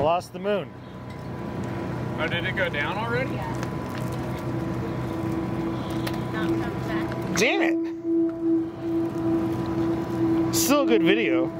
I lost the moon. Oh, did it go down already? Yeah. Not coming back. Damn it! Still a good video.